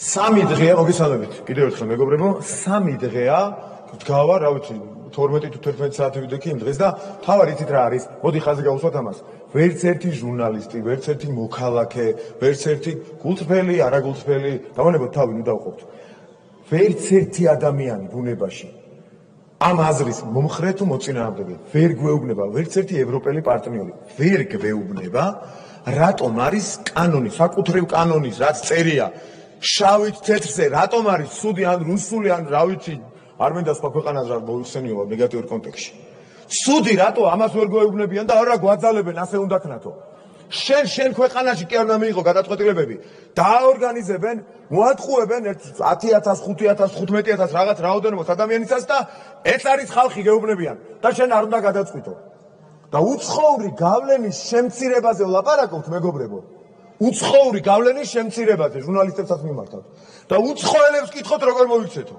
სამი დღეა მოგესალმებით. კიდევ ერთხელ მეგობრებო, სამი დღეა დგავა, რა ვიცი, 12 თუ 11 საათი ვიდექი იმ დღეს და თავად იცით რა არის? მოდი ხაზი გავუსვათ ამას. ვერც ერთი ჟურნალისტი, ვერც ერთი მოქალაქე, ვერც ერთი გულწრფელი, არაგულწრფელი, დავანებოთ თავი, ნუ დავყოფთ. ვერც ერთი ადამიანი ბუნებაში ამ აზრის მომხრე თუ მოწინააღმდეგე ვერ გვეუბნება ვერც ერთი ევროპელი პარტნიორი ვერ გვეუბნება რატომ არის კანონი საკუთრივ კანონის რაც წერია შავით თეთრზე რატომ არის სუდი ან რუსული ან რა ვიცი არ მინდა სხვა ქვეყანას რა მოიხსენიო ნეგატიურ კონტექსტში სუდი რატო? ამას ვერ გვეუბნებიან და არა გვაძალებენ? ასე უნდა ქნათო. შენ შენ ქვეყანაში კი არ უნდა მიიღო გადაწყვეტილებები. დაორგანიზებენ მოატყუებენ 10000 5000 15000 რაღაც რაოდენობას ადამიანისას და ეს არის ხალხი გეუბნებიან. და შენ არ უნდა გადაწყვიტო. და უცხოური გავლენის შემცირებაზე ვლაპარაკობთ მეგობრებო უცხოური გავლენის შემცირებაზე ჟურნალისტებსაც მიმართავთ და უცხოელებს კითხოთ როგორ მოიქცეთო.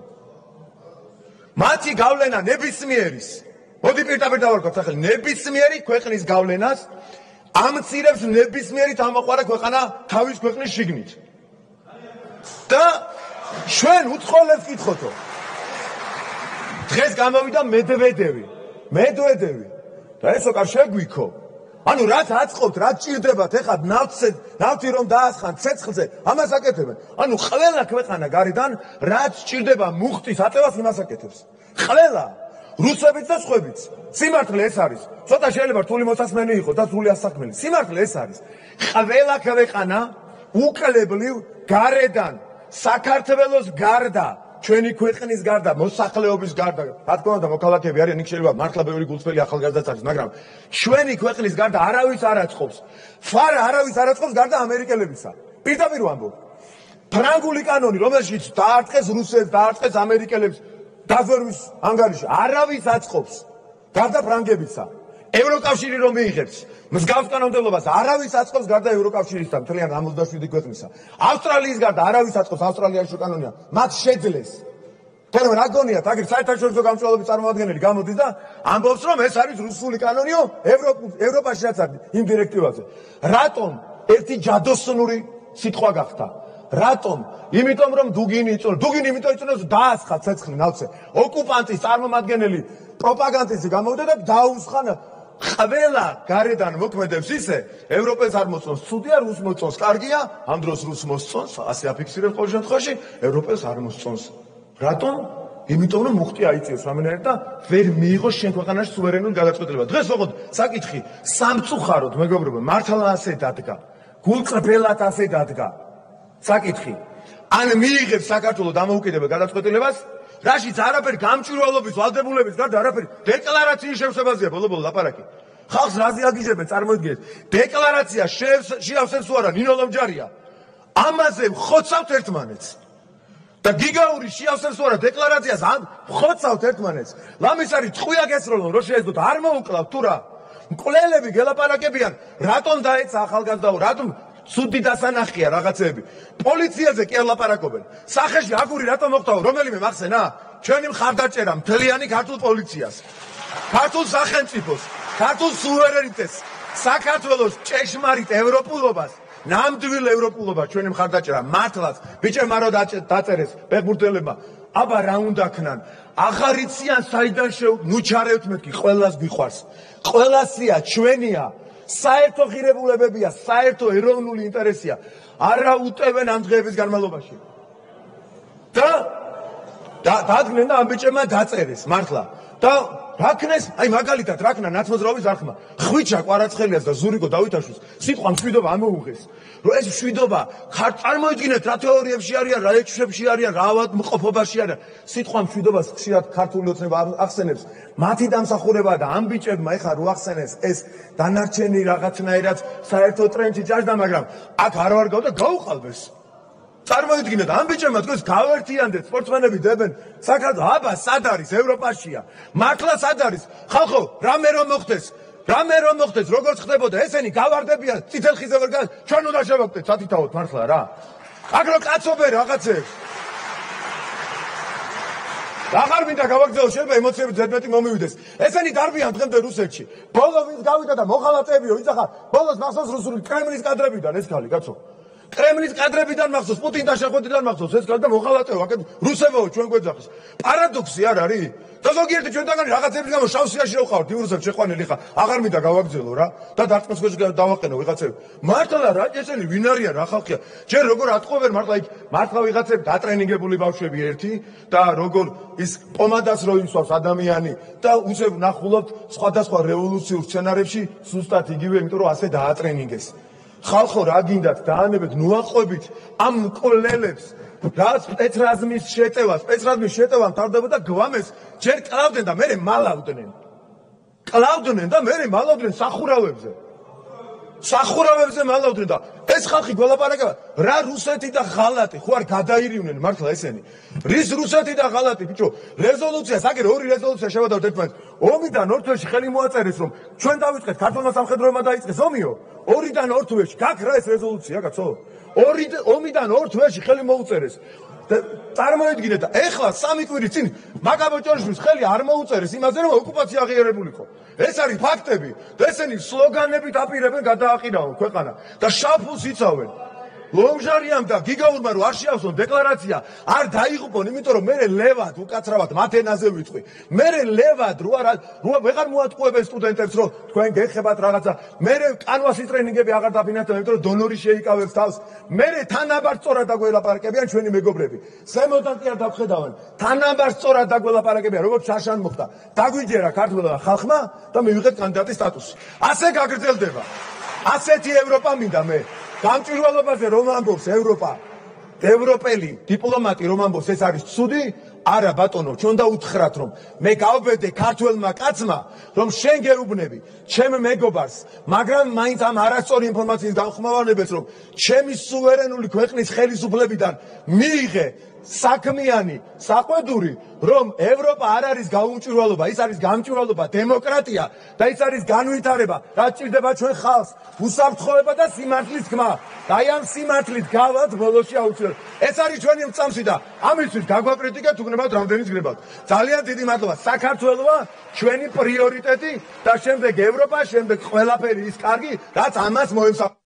მათი გავლენა ნებისმიერის მოდი პირდაპირ დავარქოთ ახლა ნებისმიერი ქვეყნის გავლენას ამცირებს ნებისმიერი თამაყარა ქვეყანა თავის ქვეყნის შიგნით. და ჩვენ უცხოელებს კითხოთო. დღეს გამოვიდა მედვედევი მედვედევი. და ესო კარ შეგვიქო ანუ რაც აწყობთ, რაც ჭირდებათ, ეხლა ნავთზე, ნავთი რომ დაასხან ცეცხლზე, ამას აკეთებენ. ანუ ყველა ქვეყანა გარედან რაც ჭირდება მუხტის აწევას იმას აკეთებს. ყველა რუსებიც და სხვაებიც. სიმართლე ეს არის. ცოტა შეიძლება რთული მოსასმენი იყოს და რთული ასაქმელი. სიმართლე ეს არის. ყველა ქვეყანა უკლებლივ გარედან საქართველოს გარდა ჩვენი ქვეყნის გარდა, მოსახლეობის გარდა, რა თქმა უნდა, მოქალაქეები არიან, იქ შეიძლება მართლა ბევრი გულწრფელი ახალგაზრდაც არის, მაგრამ ჩვენი ქვეყნის გარდა არავის არ აწყობს. ფარ არავის არ აწყობს გარდა ამერიკელებისა. პირდაპირ ვამბობ. ფრანგული კანონი, რომელშიც დაარტყეს რუსებს, დაარტყეს ამერიკელებს, დაზვერვის ანგარიში, არავის აწყობს გარდა ფრანგებისა. ევროკავშირი რომ მიიღებს მსგავს კანონმდებლობას არავის აწყობს გარდა ევროკავშირისთან მთლიან 67 ქვეყნისა ავსტრალიის გარდა არავის აწყობს ავსტრალიაში კანონია მათ შეძლეს თერმო რა გონიათ აგერ საერთაშორისო გამწვავების წარმომადგენელი გამოდის და ამბობს რომ ეს არის რუსული კანონიო ევროპაში რაც არის იმ დირექტივაზე რატომ ერთი ჯადოსნური სიტყვა გახდა რატომ? იმიტომ რომ დუგინი იწონა. დუგინი იმიტომ იწონა დაასხა ცეცხლი ნავცე. ოკუპანტის წარმომადგენელი პროპაგანდისტი გამოვიდა და დაუსხანა ყველა გარედან მოქმედებს ისე, ევროპელს არ მოწონს, ცუდია რუს მოწონს, კარგია, ამ დროს რუს მოსწონს, ასე აფიქსირებს ყოველ შემთხვევაში, ევროპელს არ მოსწონს. რატომ? იმიტომ რომ მუხტი აიწევს რამენერად და ვერ მიიღოს შენ ქვეყანაში სუვერენული გადაწყვეტილება. დღეს ოღონდ საკითხი სამწუხაროდ მეგობრებო, მართლა ასე დადგა. გულწრფელად ასე დადგა. საკითხი ან მიიღებს საქართველოს დამოუკიდებელ გადაწყვეტილებას რაშიც არაფერი გამჭვირვალობის ვალდებულების გარდა არაფერი დეკლარაციის შევსებაზეა ბოლო-ბოლო ლაპარაკი. ხალხს რაზი აგიჟებენ წარმოიდგინეთ. დეკლარაცია შეავსებს თუ არა ნინო ლომჯარია. ამაზე ხოცავთ ერთმანეთს. და გიგაური შეავსებს თუ არა დეკლარაციას ამ ხოცავთ ერთმანეთს. ლამის არის წყვია გესროლონ რო შეეძოთ არ მოუკლავთ თუ რა. მკვლელები გელაპარაკებიან რატომ დაეცა ახალგაზრდაო რატომ სუდი დასანახია რაღაცები. პოლიციაზე კი ლაპარაკობენ. სახეში აგური რატომ მოხდა? რომელიმე მახსენა? ჩვენი მხარდაჭერა მთლიანი ქართულ პოლიციას. ქართულ სახელმწიფოს, ქართულ სუვერენიტეტს, საქართველოს ჭეშმარიტ ევროპულობას, ნამდვილ ევროპულობას ჩვენი მხარდაჭერა მართლაც ბიჭებმა რო დაწერეს ფეხბურთელებმა, აბა რა უნდა ქნან? აღარიციან საიდან შევ ნუ ჩარევთ მეთქი, ყველას გიყვარს. ყველასია ჩვენია. საერთო ღირებულებებია, საერთო ეროვნული ინტერესია. არა უტევენ ამ დღეების განმავლობაში. და და დადგნენ და ამ ბიჭებმა დაწერეს მართლა. და რაკნეს, აი მაგალითად რაკნა ნაცმოძრაობის არხმა. ხვიჩა კვარაცხელიას და ზურიგო დავითაშვილს სიტყვა მშვიდობა ამოუღეს. რომ ეს მშვიდობა ხარ წარმოიდგინეთ რა თეორიებში არიან, რა ეჭვებში არიან, რა ავადმყოფობაში არიან. სიტყვა მშვიდობას ხშირად ქართული ოცნება ახსენებს. მათი დამსახურება და ამ ბიჭებმა ეხა რო ახსენეს ეს დანარჩენი რაღაცნაირად საერთო ტრენდში ჭარდა, მაგრამ აქ არ ვარ გავდა გაუყალბეს. წარმოიდგინეთ ამ ბიჭებმა თქვენს გავერთიანდეთ სპორტსმენები დებენ. საქართველოს აბა სად არის? ევროპაშია. მართლა სად არის? ხალხო რამე რომ მოხდეს? რამე რომ მოხდეს? როგორც ხდებოდა? ესენი გავარდებიან წითელ ხიზე ვერ გას ჩვენ უნდა შევაკეთეთ სათითაოდ მართლა რა. აგრო კაცობე რაღაცებს. აღარ მინდა გავაგზავნო შეიძლება ემოციები ზედმეტი მომივიდეს. ესენი დარბიან დღემდე რუსეთში. ბოლო ვინც გავიდა და მოხალატეებიო იცახა? ბოლოს მახსოვს რუსული კრემლის კადრებიდან ეს ხალი კაცო კრემლის კადრებიდან მახსოვს, პუტინთან შეხვედრიდან მახსოვს, ეს გადა მოხალატეო, აქ რუსებო ჩვენ გვეძახის. პარადოქსი არ არის? და ზოგიერთი ჩვენთანგანი რაღაცების გამო შავსიაში რო ყავთ, იურუსებს შეყვანილი ხა, აღარ მინდა გავაგზელო რა და დარტყმის ქვეშ დავაყენო ვიღაცები. მართლა რა ესენი ვინ არიან რა ხალხია? ჯერ როგორ ატყობენ მართლა იქ მართლა ვიღაცები დატრენინგებული ბავშვები ერთი და როგორ ის პომადას რო იმსვავს ადამიანი და უცებ ნახულობთ სხვადასხვა რევოლუციურ სცენარებში სუსტად იგივე, იმიტომ რომ ასე დაატრენინგეს. ხალხო რა გინდათ დაანებეთ ნუაყვებით ამ კოლელებს რაც პეტრაზმის შეტევას პეტრაზმის შეტევან თავდებოდა გვამეს ჯერ კლავდნენ და მე მალავდნენ. კლავდნენ და მე მალავდნენ სახურავებზე სახურავებზე მალავდნენ და ეს ხალხი გველაპარაკება რა რუსეთი და ღალატი? ხო არ გადაირივნენ მართლა ესენი. რის რუსეთი და ღალატი? ბიჭო რეზოლუცია საგერ ორი რეზოლუცია შევადავთ ერთმანეთს ომიდან ორ თვეში ხელი მოაწერეს რომ ჩვენ დავიწყეთ ქართულმა სამხედროებმა დაიწყეს ომიო? ორიდან ორ თვეში გაქრა ეს რეზოლუცია კაცო ორი ომიდან ორ თვეში ხელი მოუწერეს წარმოედგინეთ ეხლა სამი კვირის წინ მაგაბოჭორიშვილის ხელი არ მოუწერეს იმაზე რომ ოკუპაცია აღიარებულიყო. ეს არის ფაქტები და ესენი სლოგანებით აპირებენ გადააყირაონ ქვეყანა და შაფულს იცავენ ლომჟარიამ და გიგაურმა რო არ შეავსონ დეკლარაცია არ დაიღუპონ იმიტომ რომ მე ლევად უკაცრავად მათენაზე ვიტყვი. მე ლევად რო არ რო ვეღარ მოატყუებენ სტუდენტებს რომ თქვენ გეხებათ რაღაცა. მე კანვასის ტრენინგები აღარ დაფინანსებენ იმიტომ რომ დონორი შეიკავებს თავს. მე თანაბარ სწორად დაგველაპარაკებიან ჩვენი მეგობრები. ზემოდან კი არ დავხედავენ თანაბარ სწორად დაგველაპარაკებიან როგორც შაშან მოხდა. დაგვიჯერა ქართულმა ხალხმა და მივიღეთ კანდიდატის სტატუსი. ასე გაგრძელდება. ასეთი ევროპა მინდა მე გამჭვირვალობაზე რომ ამბობს ევროპა ევროპელი დიპლომატი რომ ამბობს ეს არის ცუდი არა ბატონო ჩვენ და უთხრათ რომ მე გავბედე ქართველმა კაცმა რომ შენ გეუბნები ჩემ მეგობარს მაგრამ მაინც ამ არასწორი ინფორმაციის განხმოვანებელს რომ ჩემი სუვერენული ქვეყნის ხელისუფლებიდან მიიღე საქმიანი საყვედური რომ ევროპა არ არის გაუმჭვირვალობა ის არის გამჭვირვალობა დემოკრატია და ის არის განვითარება რაც ჭირდება ჩვენ ხალხს უსაფრთხოება და სიმართლის თქმა და აი ამ სიმართლით გავალთ ბოლოში აუცილებლად. ეს არის ჩვენი წამსი და ამისთვის გაგვაკრიტიკეთ უგნებავთ რამდენი გრებავთ ძალიან დიდი მადლობა. საქართველოსა ჩვენი პრიორიტეტი და შემდეგ ევროპა შემდეგ ყველაფერი ის კარგი რაც ამას მოემსახურება